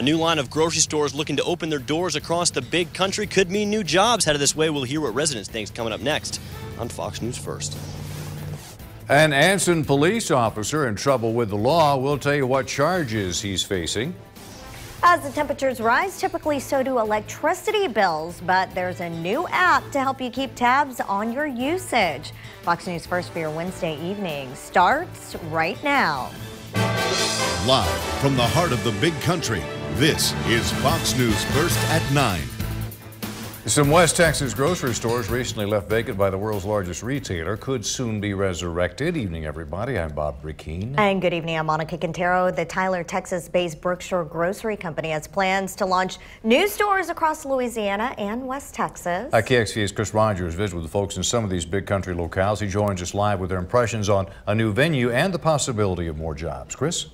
A new line of grocery stores looking to open their doors across the big country could mean new jobs headed this way. We'll hear what residents think coming up next on Fox News First. An Anson police officer in trouble with the law. We'll tell you what charges he's facing. As the temperatures rise, typically so do electricity bills, but there's a new app to help you keep tabs on your usage. Fox News First for your Wednesday evening starts right now. Live from the heart of the big country, this is Fox News First at 9. Some West Texas grocery stores recently left vacant by the world's largest retailer could soon be resurrected. Evening, everybody. I'm Bob Brickeen. And good evening. I'm Monica Quintero. The Tyler, Texas-based Brookshire Grocery Company has plans to launch new stores across Louisiana and West Texas. KXVA's Chris Rogers visited with the folks in some of these big country locales. He joins us live with their impressions on a new venue and the possibility of more jobs. Chris?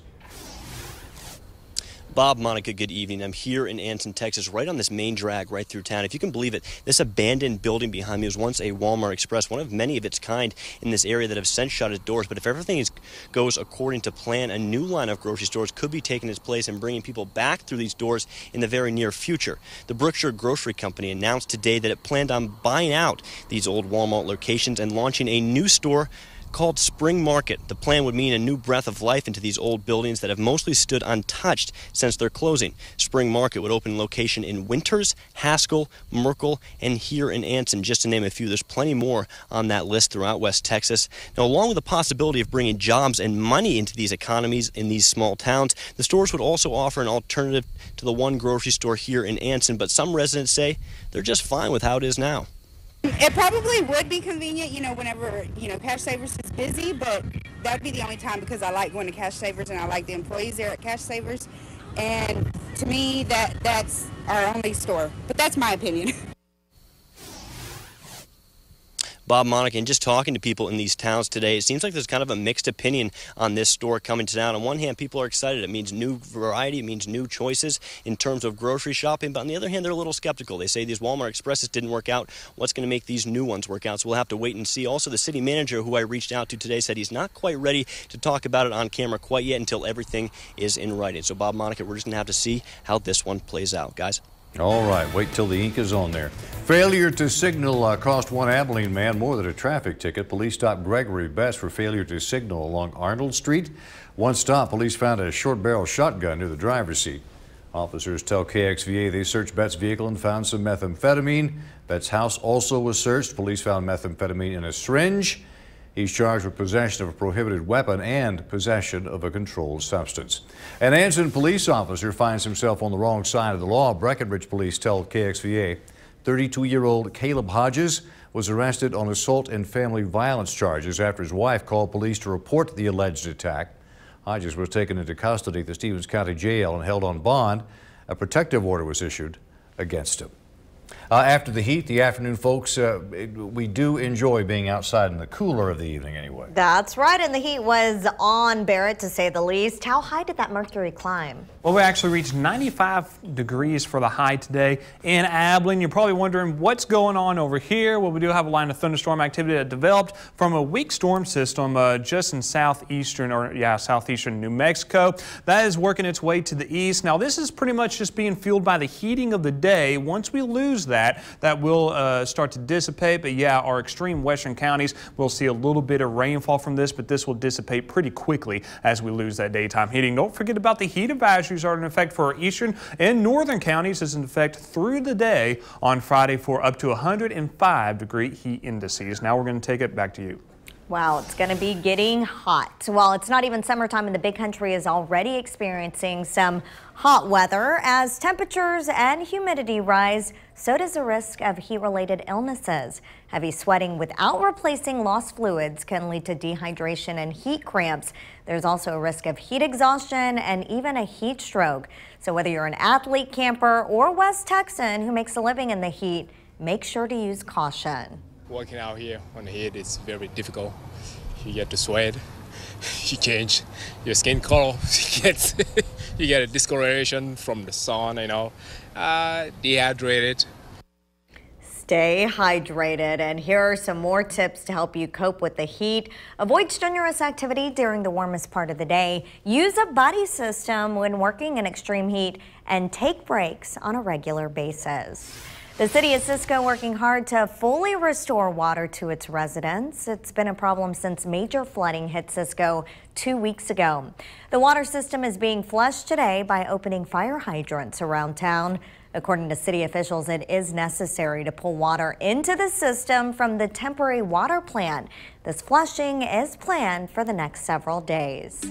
Bob, Monica, good evening. I'm here in Anson, Texas, right on this main drag right through town. If you can believe it, this abandoned building behind me was once a Walmart Express, one of many of its kind in this area that have since shut its doors. But if everything is, goes according to plan, a new line of grocery stores could be taking its place and bringing people back through these doors in the very near future. The Brookshire Grocery Company announced today that it planned on buying out these old Walmart locations and launching a new store called Spring Market. The plan would mean a new breath of life into these old buildings that have mostly stood untouched since their closing. Spring Market would open location in Winters, Haskell, Merkel, and here in Anson, just to name a few. There's plenty more on that list throughout West Texas. Now, along with the possibility of bringing jobs and money into these economies in these small towns, the stores would also offer an alternative to the one grocery store here in Anson, but some residents say they're just fine with how it is now. It probably would be convenient, you know, whenever, you know, Cash Savers is busy, but that would be the only time because I like going to Cash Savers and I like the employees there at Cash Savers. And to me, that that's our only store. But that's my opinion. Bob Monica, and just talking to people in these towns today, it seems like there's kind of a mixed opinion on this store coming to town. On one hand, people are excited. It means new variety, it means new choices in terms of grocery shopping. But on the other hand, they're a little skeptical. They say these Walmart Expresses didn't work out. What's going to make these new ones work out? So we'll have to wait and see. Also, the city manager who I reached out to today said he's not quite ready to talk about it on camera quite yet until everything is in writing. So, Bob Monica, we're just going to have to see how this one plays out. Guys? All right, wait till the ink is on there. Failure to signal uh, cost one Abilene man more than a traffic ticket. Police stopped Gregory Best for failure to signal along Arnold Street. One stop, police found a short barrel shotgun near the driver's seat. Officers tell KXVA they searched Bet's vehicle and found some methamphetamine. Bet's house also was searched. Police found methamphetamine in a syringe. He's charged with possession of a prohibited weapon and possession of a controlled substance. An Anson police officer finds himself on the wrong side of the law. Breckenridge police tell KXVA 32-year-old Caleb Hodges was arrested on assault and family violence charges after his wife called police to report the alleged attack. Hodges was taken into custody at the Stephens County Jail and held on bond. A protective order was issued against him. Uh, after the heat, the afternoon, folks, uh, it, we do enjoy being outside in the cooler of the evening anyway. That's right, and the heat was on Barrett to say the least. How high did that mercury climb? Well, we actually reached 95 degrees for the high today in Abilene. You're probably wondering what's going on over here. Well, we do have a line of thunderstorm activity that developed from a weak storm system uh, just in southeastern, or yeah, southeastern New Mexico. That is working its way to the east. Now, this is pretty much just being fueled by the heating of the day. Once we lose that, that. That will uh, start to dissipate, but yeah, our extreme western counties will see a little bit of rainfall from this, but this will dissipate pretty quickly as we lose that daytime heating. Don't forget about the heat advisories are in effect for our eastern and northern counties is in effect through the day on Friday for up to 105 degree heat indices. Now we're going to take it back to you. Wow, it's going to be getting hot. While it's not even summertime and the big country is already experiencing some hot weather. As temperatures and humidity rise, so does the risk of heat-related illnesses. Heavy sweating without replacing lost fluids can lead to dehydration and heat cramps. There's also a risk of heat exhaustion and even a heat stroke. So whether you're an athlete, camper, or West Texan who makes a living in the heat, make sure to use caution working out here on the heat is very difficult. You get to sweat, you change your skin color, you get, you get a discoloration from the sun, you know, uh, dehydrated. Stay hydrated, and here are some more tips to help you cope with the heat. Avoid strenuous activity during the warmest part of the day. Use a buddy system when working in extreme heat, and take breaks on a regular basis. The city of Cisco working hard to fully restore water to its residents. It's been a problem since major flooding hit Cisco two weeks ago. The water system is being flushed today by opening fire hydrants around town. According to city officials, it is necessary to pull water into the system from the temporary water plant. This flushing is planned for the next several days.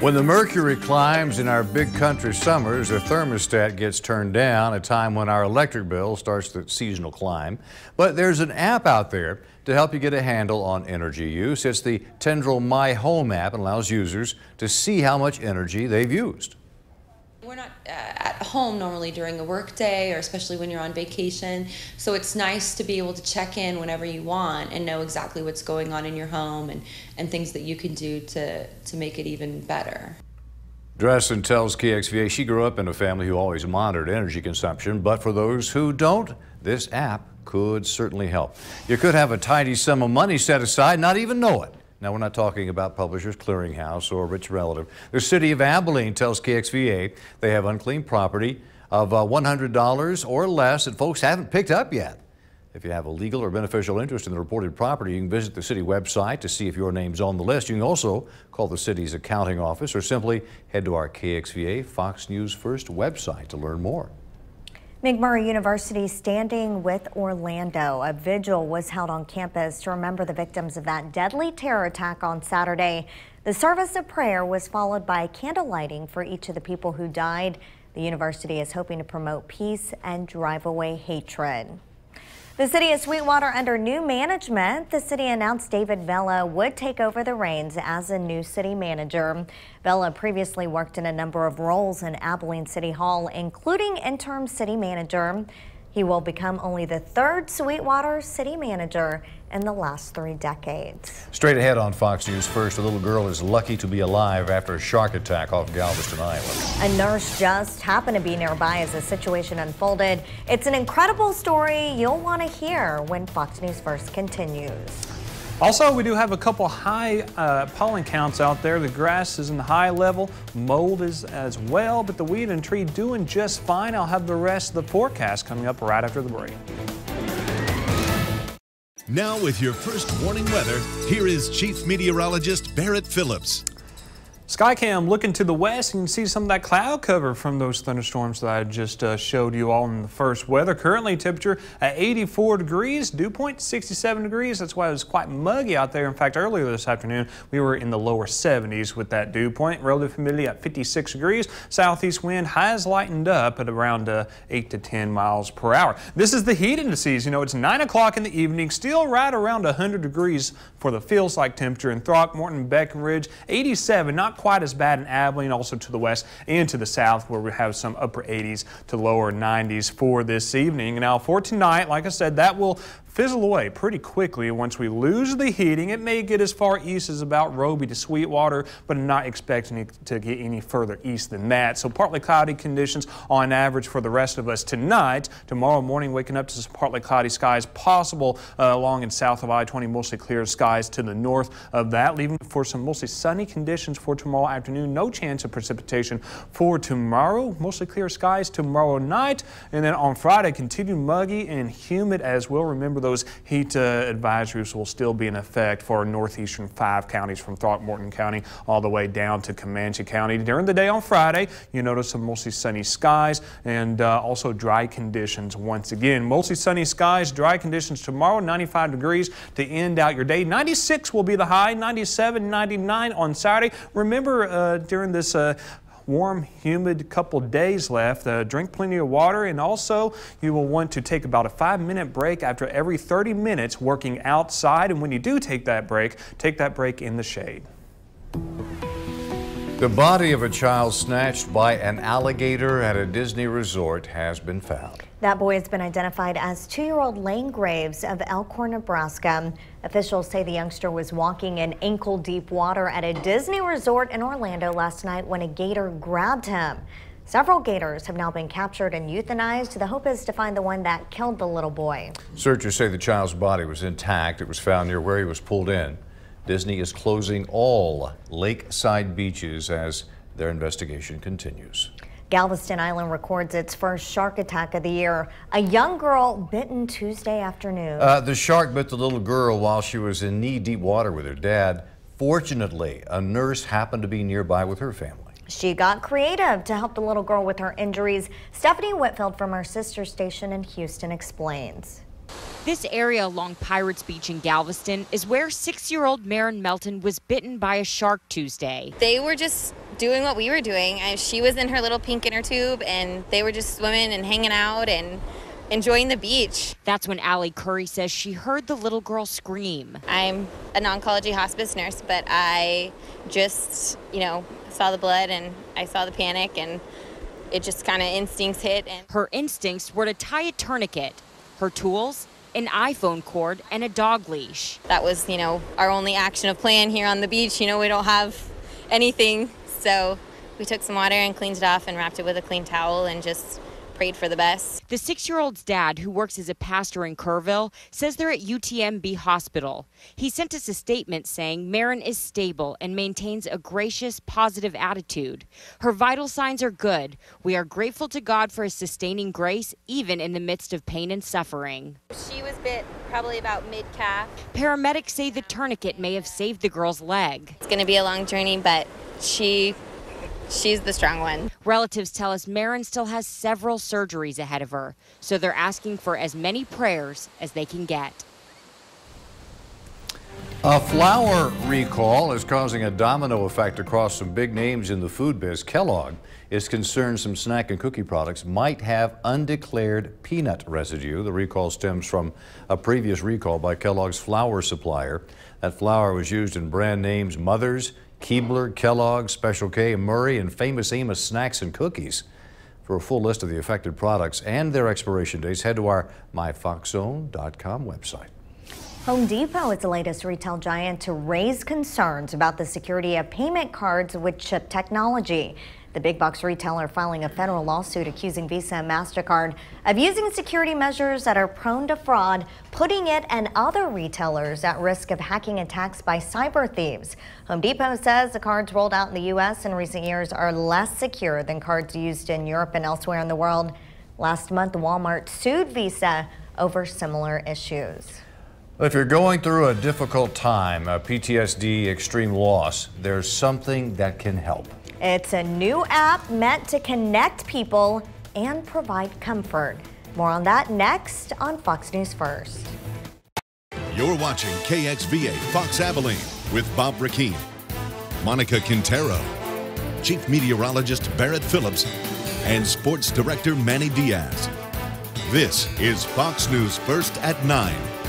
When the mercury climbs in our big country summers, the thermostat gets turned down, a time when our electric bill starts the seasonal climb. But there's an app out there to help you get a handle on energy use. It's the Tendril My Home app and allows users to see how much energy they've used. We're not uh, at home normally during a work day or especially when you're on vacation. So it's nice to be able to check in whenever you want and know exactly what's going on in your home and, and things that you can do to, to make it even better. Dresden tells KXVA she grew up in a family who always monitored energy consumption, but for those who don't, this app could certainly help. You could have a tidy sum of money set aside, not even know it. Now, we're not talking about Publishers Clearinghouse or a rich relative. The city of Abilene tells KXVA they have unclaimed property of uh, $100 or less that folks haven't picked up yet. If you have a legal or beneficial interest in the reported property, you can visit the city website to see if your name's on the list. You can also call the city's accounting office or simply head to our KXVA Fox News First website to learn more. McMurry University standing with Orlando. A vigil was held on campus to remember the victims of that deadly terror attack on Saturday. The service of prayer was followed by candle lighting for each of the people who died. The university is hoping to promote peace and drive away hatred. The city of Sweetwater under new management. The city announced David Vela would take over the reins as a new city manager. Vela previously worked in a number of roles in Abilene City Hall, including interim city manager. He will become only the third Sweetwater city manager in the last three decades. Straight ahead on Fox News First, a little girl is lucky to be alive after a shark attack off Galveston Island. A nurse just happened to be nearby as the situation unfolded. It's an incredible story you'll want to hear when Fox News First continues. Also, we do have a couple high uh, pollen counts out there. The grass is in the high level, mold is as well, but the weed and tree doing just fine. I'll have the rest of the forecast coming up right after the break. Now with your first warning weather, here is Chief Meteorologist Barrett Phillips. Skycam looking to the west, and you can see some of that cloud cover from those thunderstorms that I just uh, showed you all in the first weather. Currently temperature at 84 degrees, dew point 67 degrees. That's why it was quite muggy out there. In fact, earlier this afternoon, we were in the lower 70s with that dew point. Relative humidity at 56 degrees. Southeast wind has lightened up at around uh, 8 to 10 miles per hour. This is the heat indices. You know, it's 9 o'clock in the evening, still right around 100 degrees for the feels like temperature in Throckmorton, Breckenridge, 87, not quite as bad in Abilene, also to the west and to the south, where we have some upper 80s to lower 90s for this evening. Now, for tonight, like I said, that will fizzle away pretty quickly once we lose the heating. It may get as far east as about Roby to Sweetwater, but I'm not expecting it to get any further east than that. So partly cloudy conditions on average for the rest of us tonight. Tomorrow morning, waking up to some partly cloudy skies possible uh, along and south of I-20, mostly clear skies to the north of that, leaving for some mostly sunny conditions for tomorrow afternoon. No chance of precipitation for tomorrow. Mostly clear skies tomorrow night. And then on Friday, continue muggy and humid as well. Remember those heat uh, advisories will still be in effect for northeastern five counties from Throckmorton County all the way down to Comanche County. During the day on Friday, you notice some mostly sunny skies and uh, also dry conditions once again. Mostly sunny skies, dry conditions tomorrow, 95 degrees to end out your day. 96 will be the high, 97, 99 on Saturday. Remember uh, during this uh, warm, humid couple days left. Uh, drink plenty of water and also you will want to take about a five minute break after every 30 minutes working outside. And when you do take that break, take that break in the shade. The body of a child snatched by an alligator at a Disney resort has been found. That boy has been identified as two-year-old Lane Graves of Elkhorn, Nebraska. Officials say the youngster was walking in ankle-deep water at a Disney resort in Orlando last night when a gator grabbed him. Several gators have now been captured and euthanized. The hope is to find the one that killed the little boy. Searchers say the child's body was intact. It was found near where he was pulled in. Disney is closing all lakeside beaches as their investigation continues. Galveston Island records its first shark attack of the year. A young girl bitten Tuesday afternoon. Uh, the shark bit the little girl while she was in knee deep water with her dad. Fortunately, a nurse happened to be nearby with her family. She got creative to help the little girl with her injuries. Stephanie Whitfield from our sister station in Houston explains. This area along Pirates Beach in Galveston is where six year old Marin Melton was bitten by a shark Tuesday. They were just doing what we were doing. She was in her little pink inner tube and they were just swimming and hanging out and enjoying the beach. That's when Allie Curry says she heard the little girl scream. I'm an oncology hospice nurse, but I just, you know, saw the blood and I saw the panic and it just kind of instincts hit. And her instincts were to tie a tourniquet. Her tools, an iPhone cord and a dog leash. That was, you know, our only action of plan here on the beach. You know, we don't have anything, so we took some water and cleaned it off and wrapped it with a clean towel and just prayed for the best. The six year old's dad, who works as a pastor in Kerrville, says they're at UTMB Hospital. He sent us a statement saying Marin is stable and maintains a gracious, positive attitude. Her vital signs are good. We are grateful to God for his sustaining grace, even in the midst of pain and suffering. She was bit probably about mid calf. Paramedics say the tourniquet may have saved the girl's leg. It's going to be a long journey, but she she's the strong one. Relatives tell us Marin still has several surgeries ahead of her, so they're asking for as many prayers as they can get. A flour recall is causing a domino effect across some big names in the food biz. Kellogg is concerned some snack and cookie products might have undeclared peanut residue. The recall stems from a previous recall by Kellogg's flour supplier. That flour was used in brand names Mother's, Keebler, Kellogg, Special K, Murray, and Famous Amos snacks and cookies. For a full list of the affected products and their expiration dates, head to our myfoxzone.com website. Home Depot is the latest retail giant to raise concerns about the security of payment cards with chip technology. The big box retailer filing a federal lawsuit accusing Visa and MasterCard of using security measures that are prone to fraud, putting it and other retailers at risk of hacking attacks by cyber thieves. Home Depot says the cards rolled out in the U.S. in recent years are less secure than cards used in Europe and elsewhere in the world. Last month, Walmart sued Visa over similar issues. If you're going through a difficult time, a PTSD, extreme loss, there's something that can help. It's a new app meant to connect people and provide comfort. More on that next on Fox News First. You're watching KXVA Fox Abilene with Bob Brackeen, Monica Quintero, Chief Meteorologist Barrett Phillips, and Sports Director Manny Diaz. This is Fox News First at 9.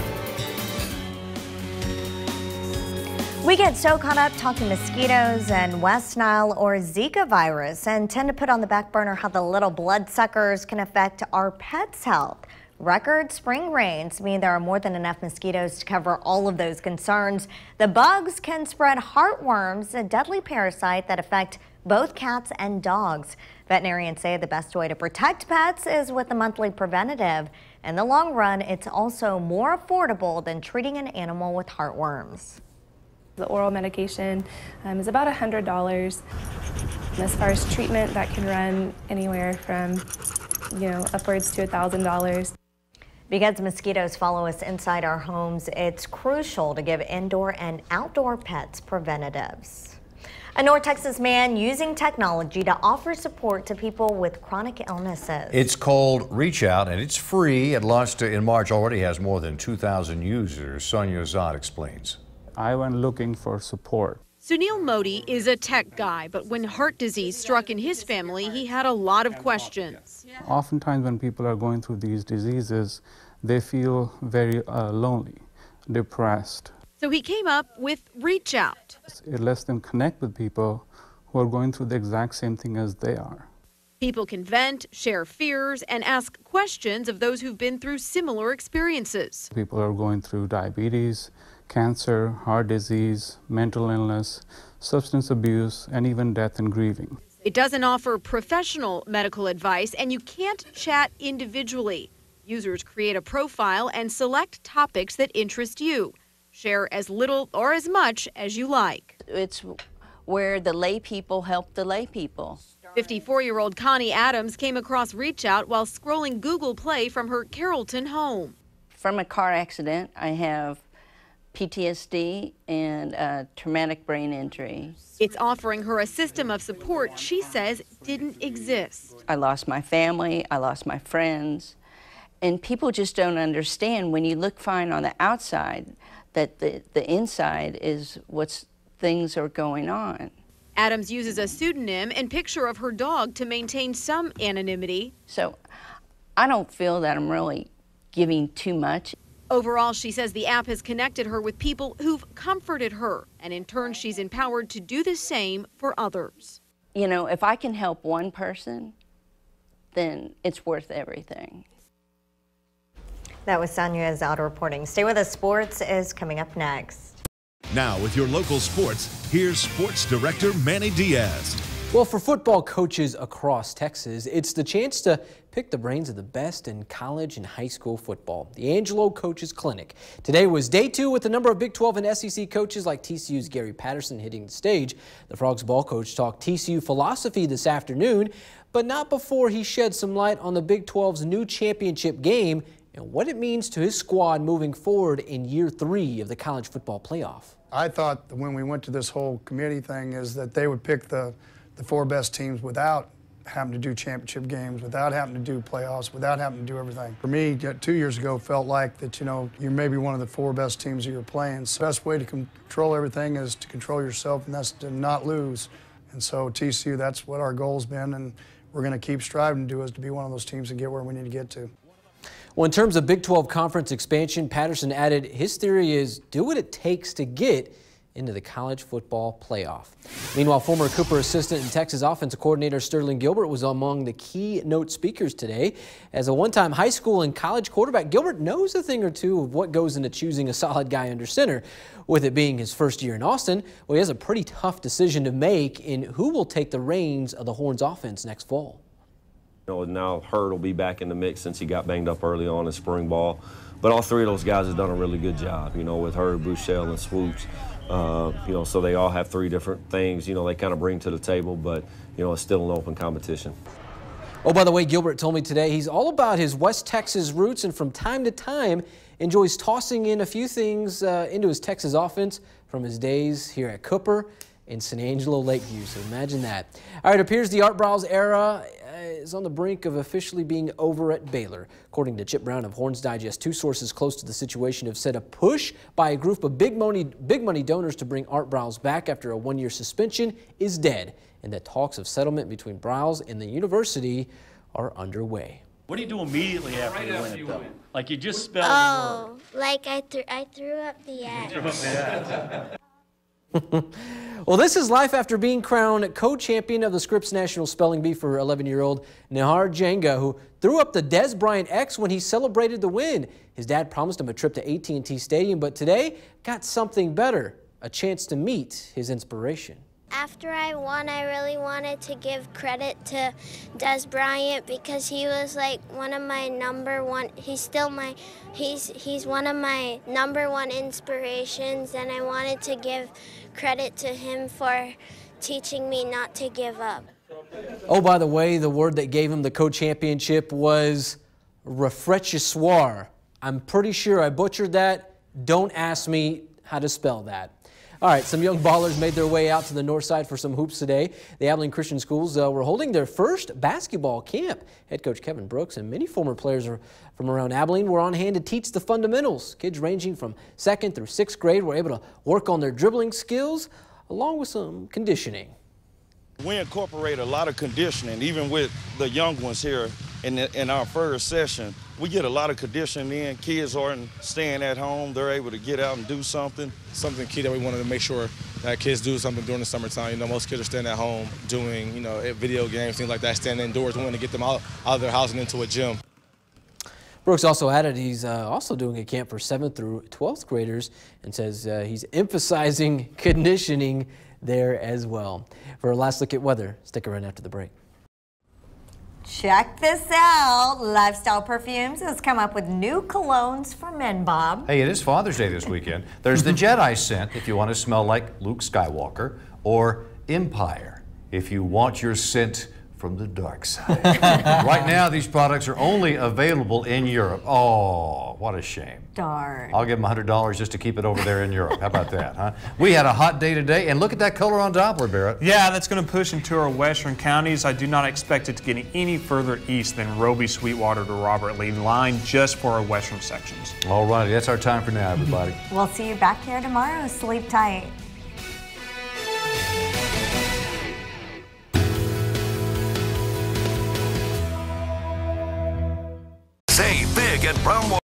We get so caught up talking mosquitoes and West Nile or Zika virus and tend to put on the back burner how the little bloodsuckers can affect our pets' health. Record spring rains mean there are more than enough mosquitoes to cover all of those concerns. The bugs can spread heartworms, a deadly parasite that affect both cats and dogs. Veterinarians say the best way to protect pets is with a monthly preventative. In the long run, it's also more affordable than treating an animal with heartworms. The oral medication um, is about $100. As far as treatment, that can run anywhere from, you know, upwards to $1,000. Because mosquitoes follow us inside our homes, it's crucial to give indoor and outdoor pets preventatives. A North Texas man using technology to offer support to people with chronic illnesses. It's called Reach Out and it's free. It launched in March, already has more than 2,000 users. Sonia Azad explains. I went looking for support. Sunil Modi is a tech guy, but when heart disease struck in his family, he had a lot of questions. Oftentimes, when people are going through these diseases, they feel very uh, lonely, depressed. So he came up with Reach Out. It lets them connect with people who are going through the exact same thing as they are. People can vent, share fears, and ask questions of those who've been through similar experiences. People are going through diabetes, cancer, heart disease, mental illness, substance abuse, and even death and grieving. It doesn't offer professional medical advice, and you can't chat individually. Users create a profile and select topics that interest you. Share as little or as much as you like. It's where the lay people help the lay people. 54 year old Connie Adams came across Reach Out while scrolling Google Play from her Carrollton home. From a car accident, I have PTSD and a traumatic brain injury. It's offering her a system of support she says didn't exist. I lost my family, I lost my friends, and people just don't understand when you look fine on the outside that the, the inside is what's things are going on. Adams uses a pseudonym and picture of her dog to maintain some anonymity. So I don't feel that I'm really giving too much. Overall, she says the app has connected her with people who've comforted her, and in turn, she's empowered to do the same for others. You know, if I can help one person, then it's worth everything. That was Sonia Izaldo reporting. Stay with us. Sports is coming up next. Now, with your local sports, here's Sports Director Manny Diaz. Well, for football coaches across Texas, it's the chance to pick the brains of the best in college and high school football. The Angelo Coaches Clinic. Today was day two with a number of Big 12 and SEC coaches like TCU's Gary Patterson hitting the stage. The Frogs ball coach talked TCU philosophy this afternoon, but not before he shed some light on the Big 12's new championship game and what it means to his squad moving forward in year three of the college football playoff. I thought when we went to this whole committee thing is that they would pick the, the four best teams without having to do championship games, without having to do playoffs, without having to do everything. For me, two years ago, felt like that, you know, you're maybe one of the four best teams that you're playing. So the best way to control everything is to control yourself, and that's to not lose. And so TCU, that's what our goal's been, and we're going to keep striving to do is to be one of those teams and get where we need to get to. Well, in terms of Big 12 conference expansion, Patterson added his theory is do what it takes to get into the college football playoff. Meanwhile, former Cooper assistant and Texas offensive coordinator Sterling Gilbert was among the keynote speakers today. As a one-time high school and college quarterback, Gilbert knows a thing or two of what goes into choosing a solid guy under center. With it being his first year in Austin, well, he has a pretty tough decision to make in who will take the reins of the Horns offense next fall. You know, now Heard will be back in the mix since he got banged up early on in spring ball. But all three of those guys have done a really good job, you know, with Heard, Buechele, and Swoopes. Uh, you know, so they all have three different things, you know, they kind of bring to the table, but, you know, it's still an open competition. Oh, by the way, Gilbert told me today he's all about his West Texas roots and from time to time enjoys tossing in a few things uh, into his Texas offense from his days here at Cooper in San Angelo Lakeview. So imagine that. All right, appears the Art Briles era is on the brink of officially being over at Baylor. According to Chip Brown of Horns Digest, two sources close to the situation have said a push by a group of big money, big money donors to bring Art Briles back after a one-year suspension is dead, and that talks of settlement between Briles and the university are underway. What do you do immediately after right you after win it, though? Win. Like you just spelled oh, like I, th I threw up the X. Well, this is life after being crowned co-champion of the Scripps National Spelling Bee for 11-year-old Nihar Janga, who threw up the Dez Bryant X when he celebrated the win. His dad promised him a trip to AT&T Stadium, but today got something better, a chance to meet his inspiration. After I won, I really wanted to give credit to Dez Bryant because he was like one of my number one. He's still my, he's he's one of my number one inspirations, and I wanted to give credit to him for teaching me not to give up. Oh, by the way, the word that gave him the co-championship was rafraîchisseur. I'm pretty sure I butchered that. Don't ask me how to spell that. All right, some young ballers made their way out to the north side for some hoops today. The Abilene Christian Schools uh, were holding their first basketball camp. Head coach Kevin Brooks and many former players from around Abilene were on hand to teach the fundamentals. Kids ranging from second through sixth grade were able to work on their dribbling skills along with some conditioning. We incorporate a lot of conditioning, even with the young ones here in, the, in our first session. We get a lot of conditioning in. Kids aren't staying at home. They're able to get out and do something. Something key that we wanted to make sure that kids do something during the summertime. You know, most kids are staying at home doing, you know, video games, things like that, standing indoors. We want to get them out, out of their house and into a gym. Brooks also added he's uh, also doing a camp for 7th through 12th graders and says uh, he's emphasizing conditioning there as well. For a last look at weather, stick around after the break. Check this out. Lifestyle Perfumes has come up with new colognes for men, Bob. Hey, it is Father's Day this weekend. There's the Jedi scent if you want to smell like Luke Skywalker, or Empire if you want your scent from the dark side. right now, these products are only available in Europe. Oh, what a shame. Darn. I'll give them $100 just to keep it over there in Europe. How about that, huh? We had a hot day today, and look at that color on Doppler, Barrett. Yeah, that's going to push into our western counties. I do not expect it to get any further east than Roby, Sweetwater to Robert Lee line just for our western sections. All righty, that's our time for now, everybody. We'll see you back here tomorrow. Sleep tight. At Brown